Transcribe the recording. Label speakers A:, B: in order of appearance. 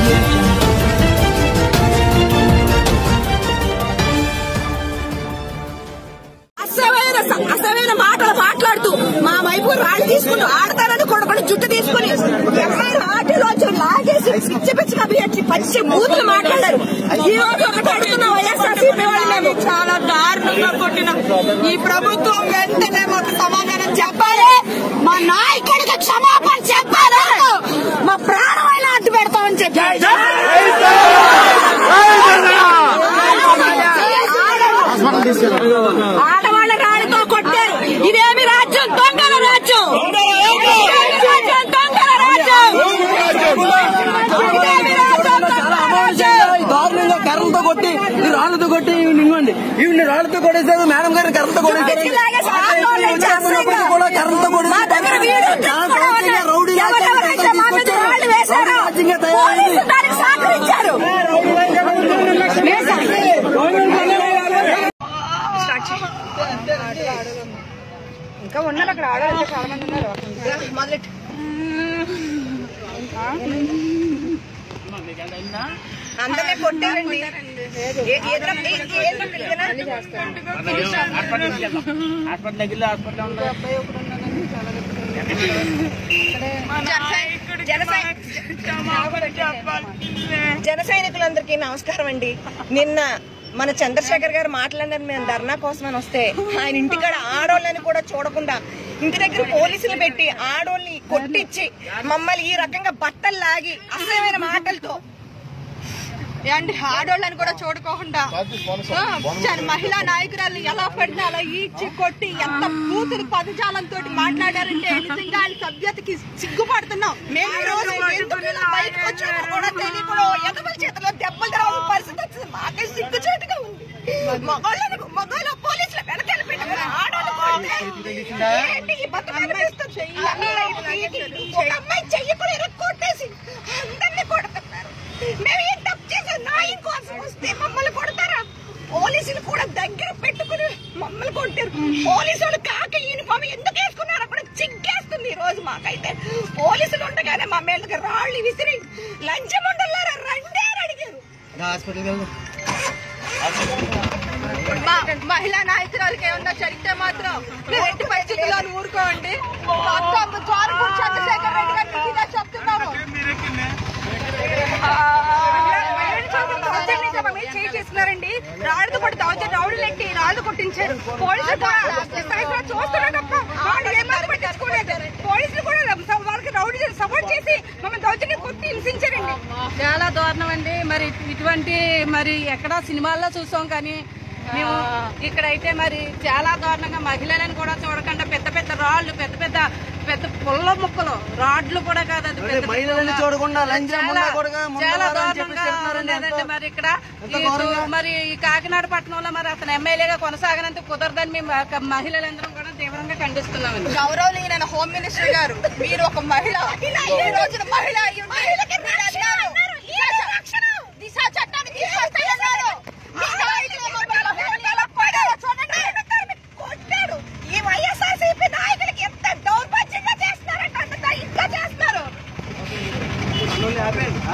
A: audio
B: అసమైన అసమైన మాటలు మాట్లాడుతూ మా వైపు రాళ్ళు తీసుకుంటూ ఆడతారని కొడుకుని జుట్టు తీసుకుని ఎవరైనా ఆటలోంచి లాగేసి పిచ్చి పిచ్చిగా పిచ్చి పచ్చి బూతులు మాట్లాడారు. ఈ రోజు ఒకటి అడుగుతున్న వైఎస్ఆర్సీపీ వాళ్ళు మేము చాలా దారుణంగా కొట్టినాం. ఈ ప్రభుత్వం వెంటనే మాకు సమాధానం చెప్పాలి. మా నాయకుడికి క్షమా ఆడవాళ్ళ రాళ్ళతో కొట్టారు. ఇదేమి రాజ్యం? దొంగల రాజ్యం. దొంగల రాజ్యం.
C: దారుణంగా కర్రలతో కొట్టి రాళ్ళతో కొట్టి ఇవ్వండి ఈవిని రాళ్ళతో కొట్టేశారు మేడం గారు కర్రలతో కొట్టేశారు
B: ఇలాగే ఆందోళన చేస్తున్నాం.
C: కూడా కర్రలతో
B: మా దగ్గర వీడియో కూడా ఉన్నాయి.
C: రౌడీ
B: ఎవరెవరైతే మా మీద రాళ్ళు వేశారో పోలీసులు దానికి సహకరించారు ఇంకా ఉన్నారు అక్కడ ఆడవాళ్ళు చాలా మంది ఉన్నారు. మొదలెట్టు అందరినీ కొట్టారండి జన సైనికులందరికీ నమస్కారం అండి. నిన్న మన చంద్రశేఖర్ గారు మాట్లాడినారు మేము ధర్నా కోసమని వస్తే ఆయన ఇంటికాడ ఆడోళ్ళని కూడా చూడకుండా ఇంటి దగ్గర పోలీసులు పెట్టి ఆడోళ్ళని కొట్టించి మమ్మల్ని ఈ రకంగా బట్టలు లాగి అసహ్యమైన మాటలతో
D: అండ్ ఆడోళ్ళని కూడా చూడుకోకుండా మహిళా నాయకురాలు ఎలా పడినా అలా ఈడ్చి కొట్టి ఎంత బూతులు పదజాలంతో మాట్లాడారంటే నిజంగా సభ్యతకి సిగ్గుపడుతున్నాం.
B: మేము ఈ రోజు ఎందుకు ఇలా బయటకు వచ్చామో కూడా తెలియకుండా ఎదవల చేతిలో దెబ్బలు తిరగని పరిస్థితి వచ్చింది. మాకే సిగ్గుచేటుగా ఉంది. మగవాళ్ళని మగవాళ్ళ పోలీసులు వెనకాల పెట్టుకుని ఆడవాళ్ళు అమ్మాయి ఒక అమ్మాయి చెయ్యి కూడా ఇరక్కొట్టేసి అందరినీ కొడుతున్నారు మేము ఏం తప్పు చేసాం న్యాయం కోసం వస్తే మమ్మల్ని కొడతారా పోలీసులు కూడా దగ్గర పెట్టుకుని మమ్మల్ని కొట్టారు. పోలీసు వాళ్ళు కాక యూనిఫామ్ ఎందుకు వేసుకున్నారో? కూడా చిగ్గేస్తుంది ఈ రోజు మాకైతే. పోలీసులు ఉండగానే మా మీదకి రాళ్ళు విసిరి లంచం ఉండలారా? రండే అడిగారు.
D: మహిళా నాయకురాలకి ఏమన్నా జరిగితే మాత్రం మీరు ఎట్టి పరిస్థితుల్లో ఊరుకోండి. చంద్రశేఖర్ రెడ్డి గారికి ఇలా చెప్తున్నాము
B: దౌర్జన్యం సభ మీద చేయి చేసుకున్నారండి రాళ్ళతో కొట్టి దౌర్జన్యం రౌడీలు ఎట్టి రాళ్ళు కొట్టించారు పోలీసులు కూడా సరిగ్గా చూస్తున్నారు తప్ప వాళ్ళు ఏమాత్రం పట్టించుకోలేదు. పోలీసులు కూడా వాళ్ళకి రౌడీ సపోర్ట్ చేసి మమ్మల్ని దౌర్జన్యం కొట్టి హింసించారండి.
E: చాలా దారుణం అండి. మరి ఇటువంటి మరి ఎక్కడ సినిమాల్లో చూసాం కానీ మేము ఇక్కడైతే మరి చాలా దారుణంగా మహిళలను కూడా చూడకుండా పెద్ద పెద్ద రాళ్ళు పెద్ద పెద్ద పెద్ద పుల్ల ముక్కలు. రాడ్లు కూడా కాదు అది మరి ఇక్కడ? మరి ఈ కాకినాడ పట్టణంలో మరి అతను ఎమ్మెల్యేగా కొనసాగనందుకు కుదరదని మేము మహిళలందరం కూడా తీవ్రంగా ఖండిస్తున్నామండి.
D: గౌరవనీయులైన హోమ్ మినిస్టర్ గారు మీరు ఒక మహిళ ఈ రోజున మహిళ అయి ఉండి మీరు అన్నారు, దిశ చట్టాన్ని తీసుకొస్తానన్నారు. మీ నాయకులు మమ్మల్ని మహిళలు ఎలా కొట్టారో చూడండి.
B: కొట్టాడు ఈ వైఎస్ఆర్సీపీ నాయకులకి ఎంత దౌర్భాగ్యంగా చేస్తున్నారంటే అంత ఇంకా చేస్తున్నారు మన వాళ్ళు ఇక్కడే ఉన్నారు